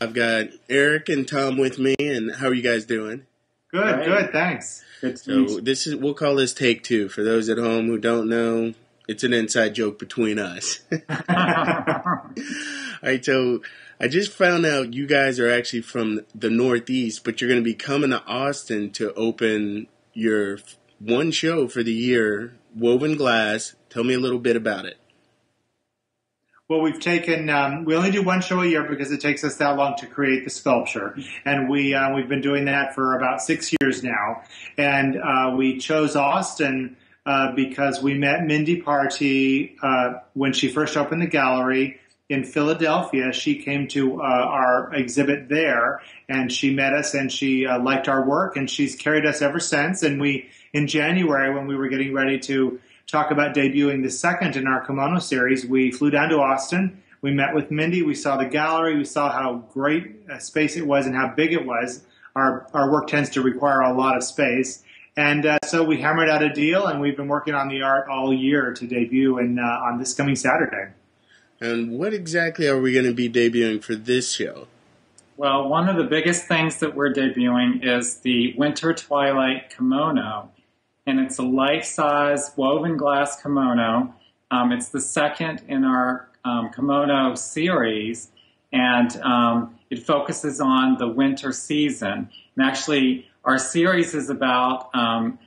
I've got Eric and Thom with me, and how are you guys doing? Good, right. good, thanks. Good so this is we'll call this take two. For those at home who don't know, it's an inside joke between us. All right, so I just found out you guys are actually from the Northeast, but you're going to be coming to Austin to open your one show for the year, Woven Glass. Tell me a little bit about it. Well, we've taken um, we only do one show a year because it takes us that long to create the sculpture, and we uh, we've been doing that for about six years now. And uh, we chose Austin uh, because we met Mindy Party uh, when she first opened the gallery in Philadelphia. She came to uh, our exhibit there, and she met us, and she uh, liked our work, and she's carried us ever since. And we in January when we were getting ready to talk about debuting the second in our kimono series, we flew down to Austin. We met with Mindy. We saw the gallery. We saw how great a space it was and how big it was. Our, our work tends to require a lot of space. And uh, so we hammered out a deal, and we've been working on the art all year to debut in, uh, on this coming Saturday. And what exactly are we going to be debuting for this show? Well, one of the biggest things that we're debuting is the Winter Twilight Kimono and it's a life-size woven glass kimono. Um, it's the second in our um, kimono series, and um, it focuses on the winter season. And actually, our series is about um,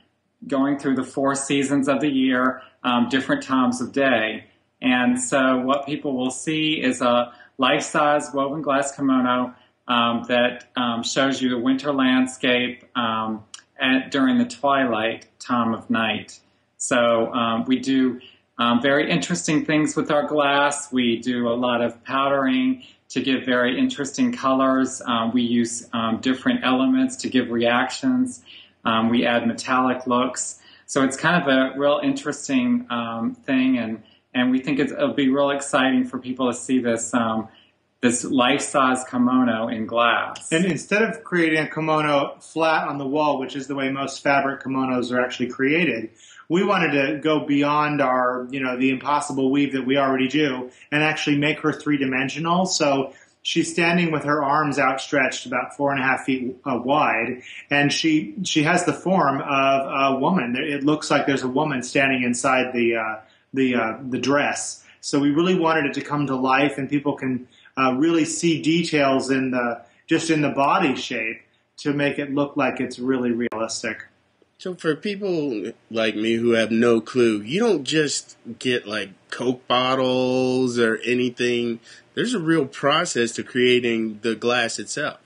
going through the four seasons of the year, um, different times of day. And so, what people will see is a life-size woven glass kimono um, that shows you the winter landscape at, during the twilight time of night. So um, we do um, very interesting things with our glass. We do a lot of powdering to give very interesting colors. Um, we use um, different elements to give reactions. Um, we add metallic looks. So it's kind of a real interesting um, thing, and, and we think it'll be real exciting for people to see this this life-size kimono in glass. And instead of creating a kimono flat on the wall, which is the way most fabric kimonos are actually created, we wanted to go beyond our, you know, the impossible weave that we already do and actually make her three-dimensional. So she's standing with her arms outstretched about four and a half feet uh, wide, and she she has the form of a woman. It looks like there's a woman standing inside the uh, the uh, the dress. So we really wanted it to come to life, and people can uh, really see details in the just in the body shape to make it look like it's really realistic. So for people like me who have no clue, you don't just get like Coke bottles or anything. There's a real process to creating the glass itself.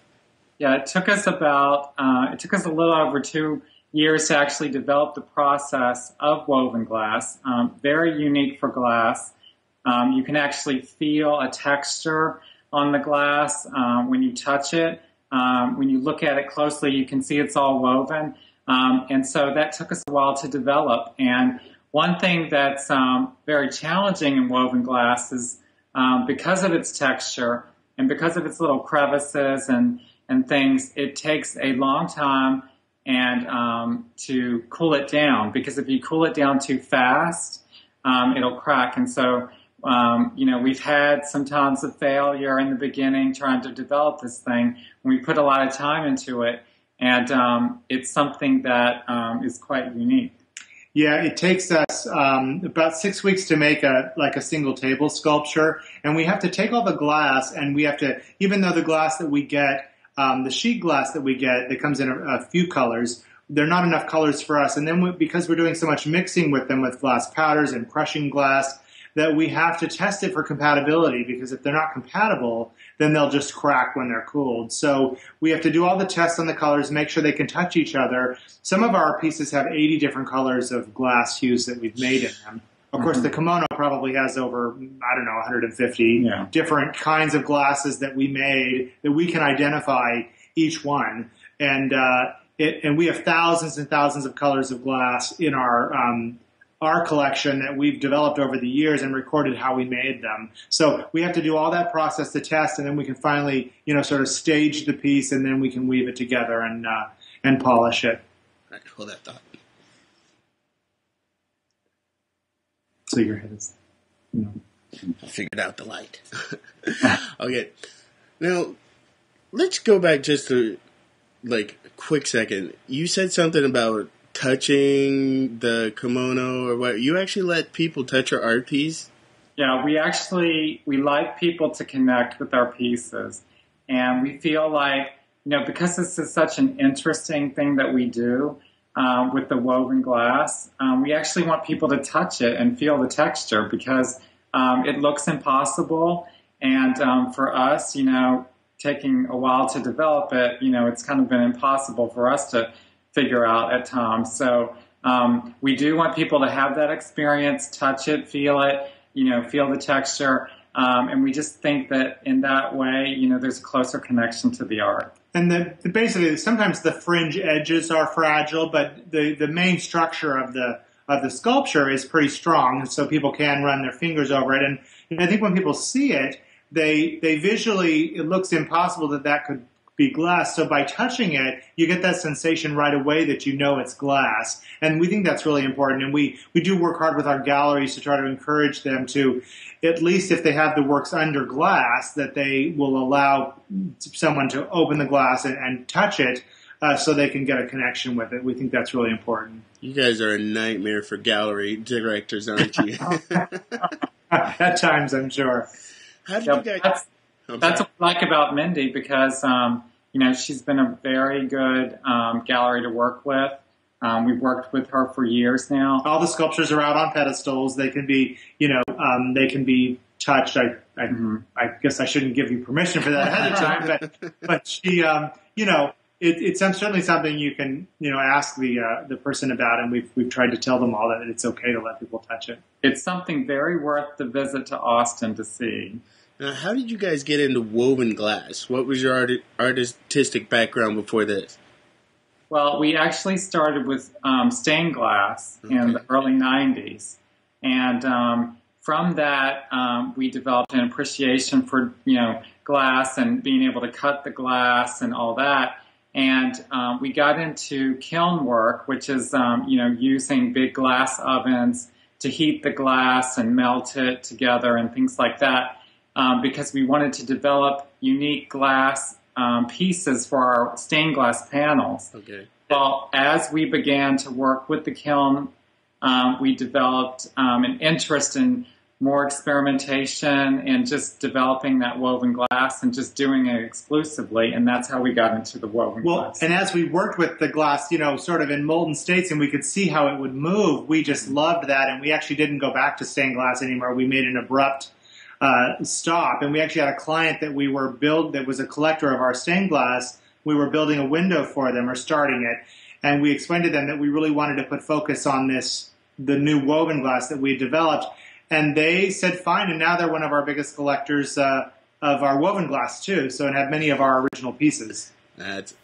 Yeah, it took us about uh, it took us a little over two years to actually develop the process of woven glass. Um, very unique for glass. Um, you can actually feel a texture on the glass um, when you touch it. Um, when you look at it closely, you can see it's all woven. Um, and so that took us a while to develop. And one thing that's um, very challenging in woven glass is um, because of its texture and because of its little crevices and, and things, it takes a long time and to cool it down because if you cool it down too fast, it'll crack. And so um, you know, we've had some times of failure in the beginning trying to develop this thing. We put a lot of time into it, and um, it's something that um, is quite unique. Yeah, it takes us um, about six weeks to make a like a single table sculpture, and we have to take all the glass, and we have to, even though the glass that we get, um, the sheet glass that we get, that comes in a, a few colors, they're not enough colors for us. And then we, because we're doing so much mixing with them with glass powders and crushing glass, that we have to test it for compatibility because if they're not compatible, then they'll just crack when they're cooled. So we have to do all the tests on the colors, make sure they can touch each other. Some of our pieces have 80 different colors of glass hues that we've made in them. Of course, mm-hmm. the kimono probably has over, I don't know, 150 yeah. different kinds of glasses that we made that we can identify each one. And, uh, it, and we have thousands and thousands of colors of glass in our, um, our collection that we've developed over the years and recorded how we made them. So we have to do all that process to test, and then we can finally, you know, sort of stage the piece, and then we can weave it together and uh, and polish it. Right, hold that thought. So your head is, you know. I figured out the light. okay, now let's go back just to like a quick second. You said something about touching the kimono or what? You actually let people touch your art piece? Yeah, we actually we like people to connect with our pieces, and we feel like you know because this is such an interesting thing that we do um, with the woven glass, um, we actually want people to touch it and feel the texture because um, it looks impossible, and um, for us, you know, taking a while to develop it, you know, it's kind of been impossible for us to figure out at times. So um, we do want people to have that experience, touch it, feel it, you know, feel the texture. Um, and we just think that in that way, you know, there's a closer connection to the art. And the, the, basically, sometimes the fringe edges are fragile, but the, the main structure of the of the sculpture is pretty strong, so people can run their fingers over it. And, and I think when people see it, they they visually it looks impossible that that could be glass. So by touching it, you get that sensation right away that you know it's glass. And we think that's really important. And we, we do work hard with our galleries to try to encourage them to, at least if they have the works under glass, that they will allow someone to open the glass and, and touch it uh, so they can get a connection with it. We think that's really important. You guys are a nightmare for gallery directors, aren't you? At times, I'm sure. How did yep, you guys? That's, that's what I like about Mindy because um, you know she's been a very good um, gallery to work with. Um, we've worked with her for years now. All the sculptures are out on pedestals. They can be, you know, um, they can be touched. I, I, mm-hmm. I, guess I shouldn't give you permission for that ahead of time, but, but she, um, you know, it, it's certainly something you can, you know, ask the uh, the person about, and we've we've tried to tell them all that it's okay to let people touch it. It's something very worth the visit to Austin to see. Now, how did you guys get into woven glass? What was your art- artistic background before this? Well, we actually started with um, stained glass okay. in the early 90s. And um, from that, um, we developed an appreciation for, you know, glass and being able to cut the glass and all that. And um, we got into kiln work, which is, um, you know, using big glass ovens to heat the glass and melt it together and things like that um, because we wanted to develop unique glass um, pieces for our stained glass panels. Okay. Well, as we began to work with the kiln, um, we developed um, an interest in more experimentation and just developing that woven glass and just doing it exclusively. And that's how we got into the woven well, glass. And as we worked with the glass, you know, sort of in molten states and we could see how it would move, we just loved that. And we actually didn't go back to stained glass anymore. We made an abrupt uh, stop. And we actually had a client that we were build that was a collector of our stained glass. We were building a window for them or starting it, and we explained to them that we really wanted to put focus on this the new woven glass that we had developed, and they said fine. And now they're one of our biggest collectors uh, of our woven glass too. So and have many of our original pieces. That's